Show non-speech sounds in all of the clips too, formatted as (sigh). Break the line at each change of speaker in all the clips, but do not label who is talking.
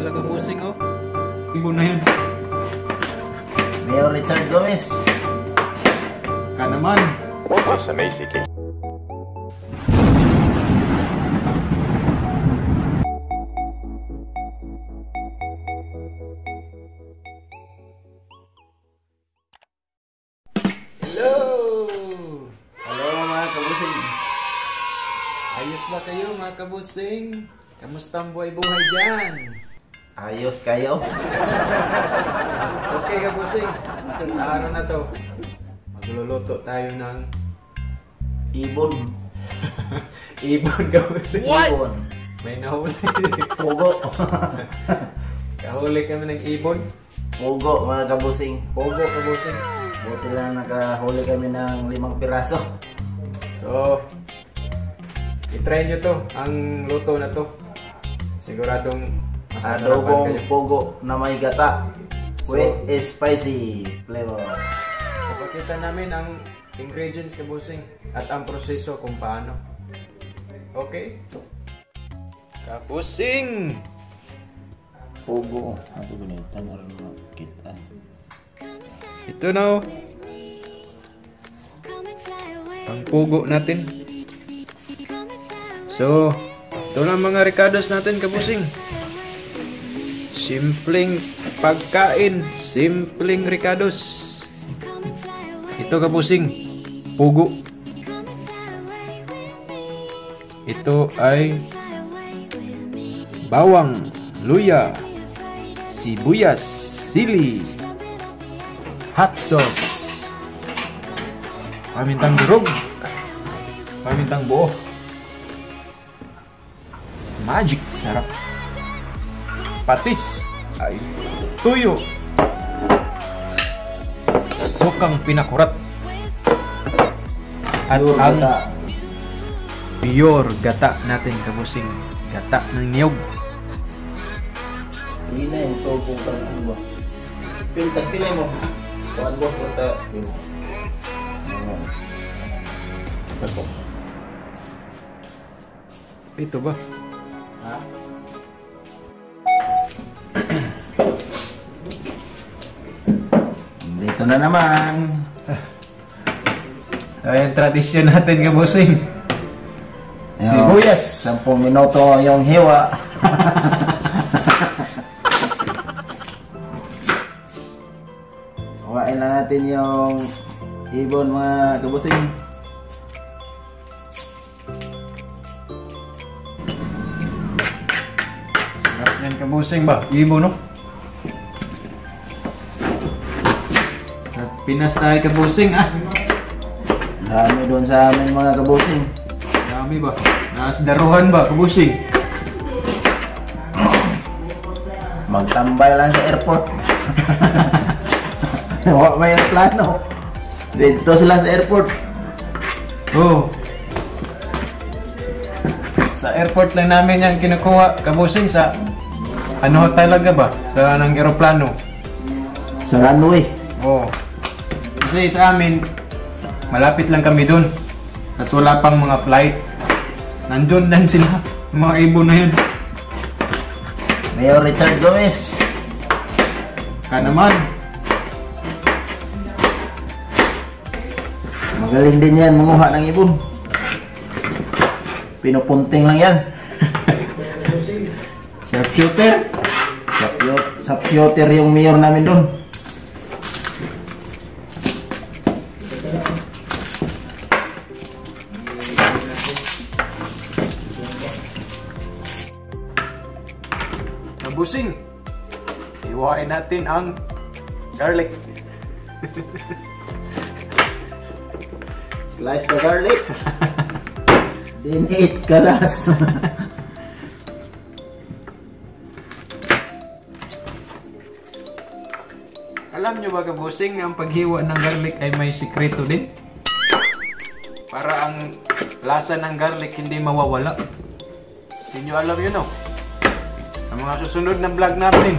pala kabusing oh. Ibon na yun.
Mayor Richard Gomez.
Ka naman.
Sa Macy King.
Hello!
Hello mga kabusing.
Ayos ba kayo mga kabusing? Kamusta ang buhay-buhay dyan?
Ayos kayo?
Okay kabusing, sa araw na to, magluluto tayo ng
Ibon. (laughs)
ibon kabusing.
Ibon.
May nahuli.
Pugo.
Kahuli (laughs) kami ng ibon.
Pugo mga kabusing.
Pogo kabusing.
Buti lang nakahuli kami ng limang piraso.
So, itry nyo to, ang luto na to. Siguradong
Adobong
kayo.
pugo na may gata.
So-
With spicy flavor.
So, pakita namin ang ingredients kabusing at ang proseso kung paano. Okay? Kabusing!
Pugo. Ato gunitan na rin kita.
Ito na oh, ang pugo natin. So, ito lang mga ricados natin kabusing. Simpleng pagkain, simpleng ricados. Ito kabusing, pugo. Ito ay bawang, luya, sibuyas, sili, hot sauce, pamintang durog, pamintang buo, magic sarap, patis ay tuyo, sukang pinakurat, at
Pure
ang
gata.
pure gata natin kabusing gata ng niyog
Hindi na yung ka ng ba. Pinta, pilay mo. Kuhan mo, punta. Ito
ba
Ha? Dito na naman.
ay yung tradisyon natin kabusing sibuyas
10 minuto yung hiwa. (laughs) Kuhain na natin yung ibon mga kabusing.
Sarap yan kabusing ba? Ibo no? Pinas tayo kabusing ah.
Dami doon sa amin mga kabusing.
Dami ba? Nasa daruhan ba kabusing?
Magtambay lang sa airport. (laughs) Wala may plano. Dito sila sa airport.
Oo. Sa airport lang namin yan kinukuha kabusing sa ano talaga ba? Sa ng aeroplano.
Sa runway.
Oo. Kasi sa amin, malapit lang kami dun. Tapos wala pang mga flight. Nandun lang sila. yung (laughs) Mga ibon na yun.
Mayor Richard Gomez.
Ka naman.
Magaling din yan manguha ng ibon. Pinupunting lang yan. (laughs)
Sharpshooter.
Sapyoter yung mayor namin doon.
Nabusing. Iwain natin ang garlic.
Slice the garlic. Then eat kalas.
Alam nyo ba kabusing ang paghiwa ng garlic ay may sikreto din? Para ang lasa ng garlic hindi mawawala. Hindi nyo alam yun no? Sa mga susunod na vlog natin,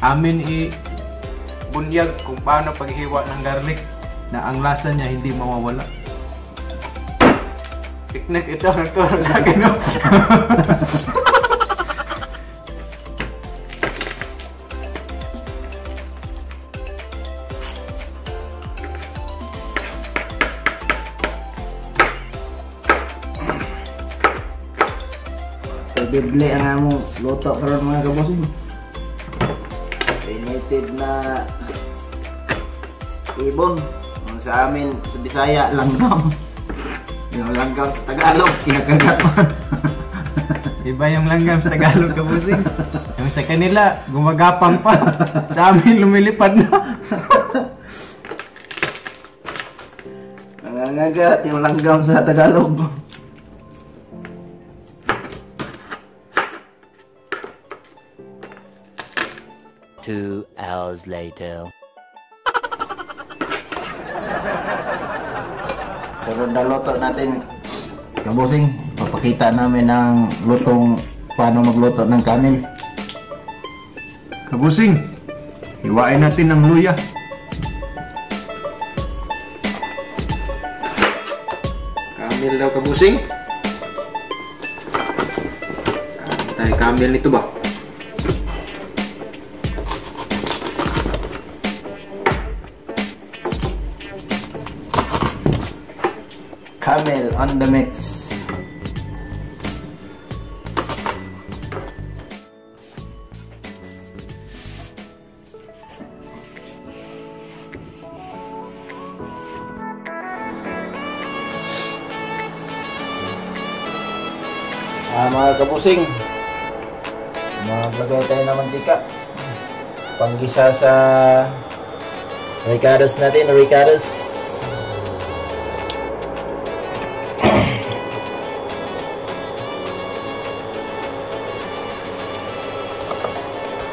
amin i bunyag kung paano paghiwa ng garlic na ang lasa niya hindi mawawala. Picnic ito, nagturo sa akin?
Bibli ang among luto karon mga kabosing. Native na ibon. Ang sa amin sa Bisaya langgam. Yung langgam sa Tagalog kinakagat man. (laughs)
Iba yung langgam sa Tagalog kabusing. Yung sa kanila, gumagapang pa. Sa amin, lumilipad na.
Nangangagat yung langgam sa Tagalog.
Two hours later.
Sunod na luto natin, kabusing, papakita namin ng lutong paano magluto ng kamil.
Kabusing, hiwain natin ng luya. Kamil daw kabusing. Tayo kamil nito ba?
Camel on the mix. Ah, mga kabusing, maglagay tayo ng mantika. Panggisa sa ricados natin, ricados.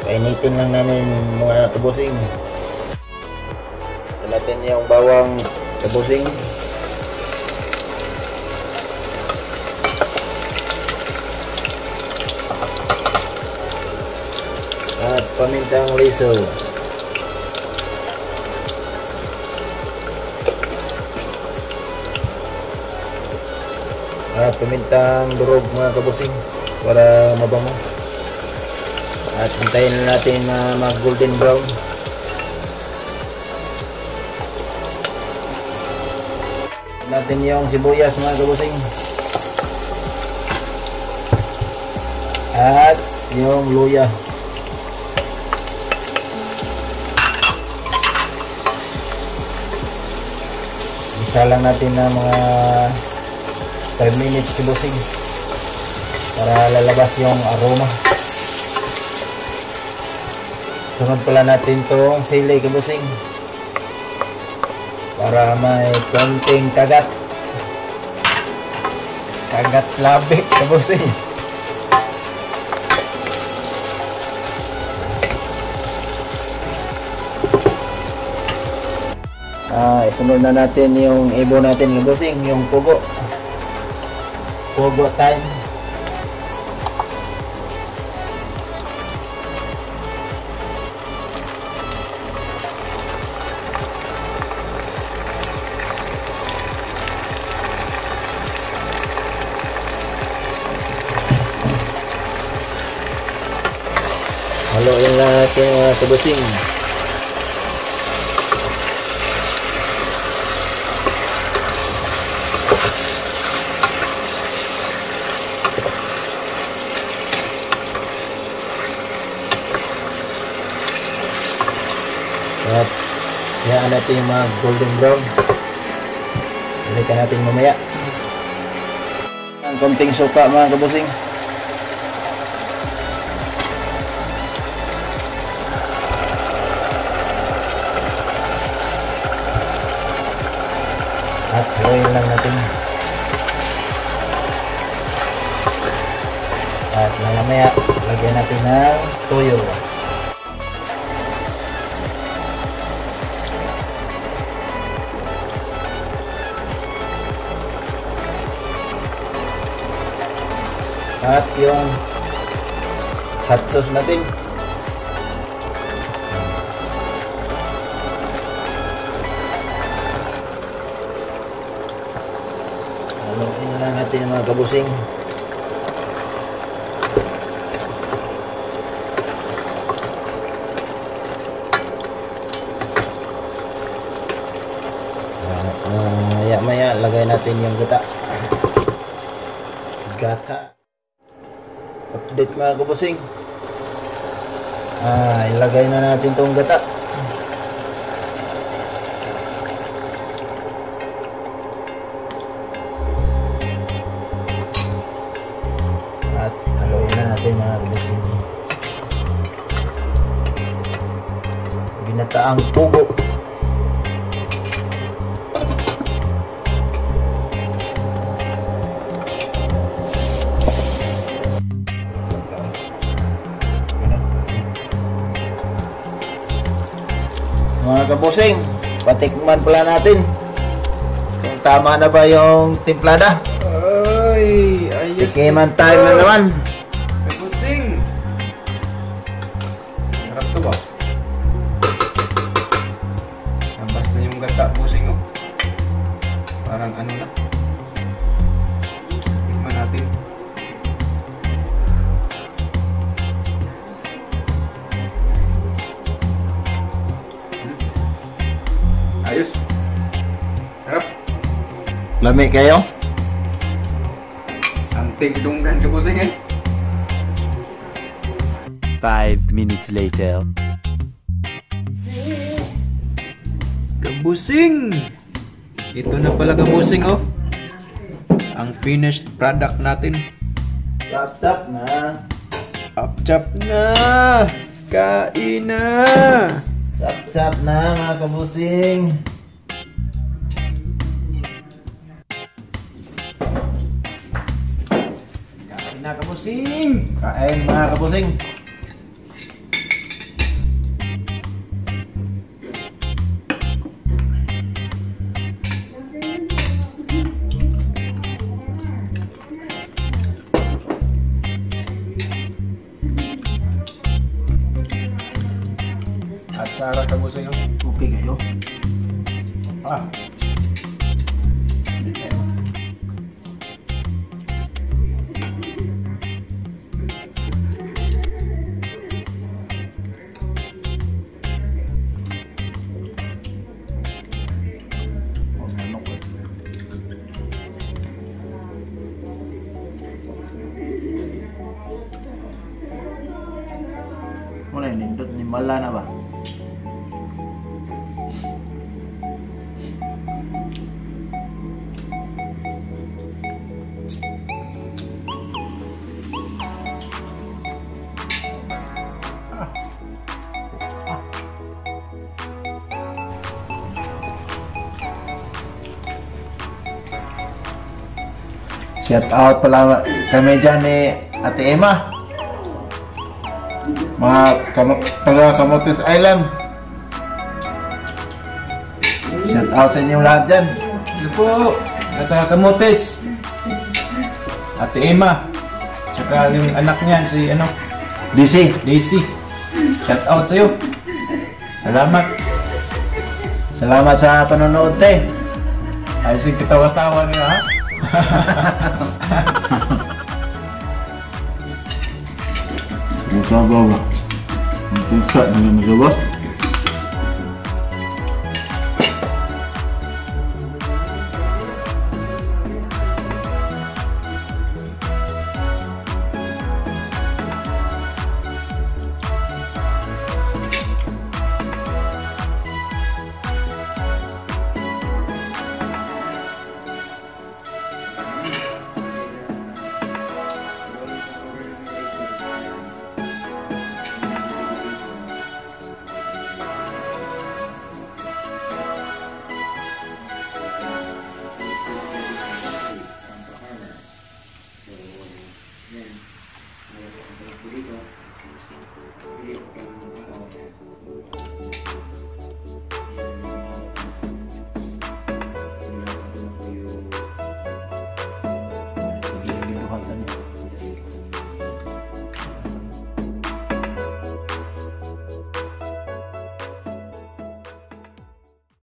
Painitin lang namin mga kabusing. Ito natin yung bawang kabusing. At pamintang riso. At pamintang durog mga kabusing para mabango. At hintayin na natin na mag golden brown. natin yung sibuyas mga kabusing. At yung luya. Isa lang natin na mga 5 minutes kabusing para lalabas yung aroma. Sunod pala natin tong sili kabusing. Para may konting kagat. Kagat labi (laughs) kabusing. Ah, isunod na natin yung ibo natin kabusing, yung pugo. Pugo time. Kabusing. At hayaan natin yung mga golden brown. Balikan natin mamaya. Ang konting suka mga kabusing. Lang natin. At mamaya, lagyan natin ng toyo. At yung hot sauce natin. Lang natin yung mga kabusing. Ah, Maya-maya, lagay natin yung gata. Gata. update mga kabusing. Ah, ilagay na natin tong gata. Binataang pugo. Mga kabusing, patikman pala natin kung tama na ba yung timplada.
Ay, ayos.
Tikiman time na naman.
Parang ano na. Tingnan natin. Hmm. Ayos. Harap.
Lami kayo?
Santing dunggan kabusing eh.
Five minutes later.
Kabusing! Ito na pala kabusing oh. Ang finished product natin.
Tap na.
Up chop na! Kain na!
Tap na mga kabusing.
Kain na kabusing!
Kain mga kabusing.
Sara kabusing oh.
Okay kayo?
Ah.
Muna nindot ni Mala na ba? Shout out pala kami dyan ni Ate Emma. Mga kam taga Camotes Island. Shout out sa inyong lahat dyan.
Ito po! Taga Kamotes. Ate Emma. Tsaka yung anak niyan, si ano,
DC.
Daisy. Shout out sa'yo. Salamat.
Salamat sa panonood te.
Ay, sige, katawa-tawa niya ha.
Ang sabaw ba? Ang pulsa, hindi nagabas.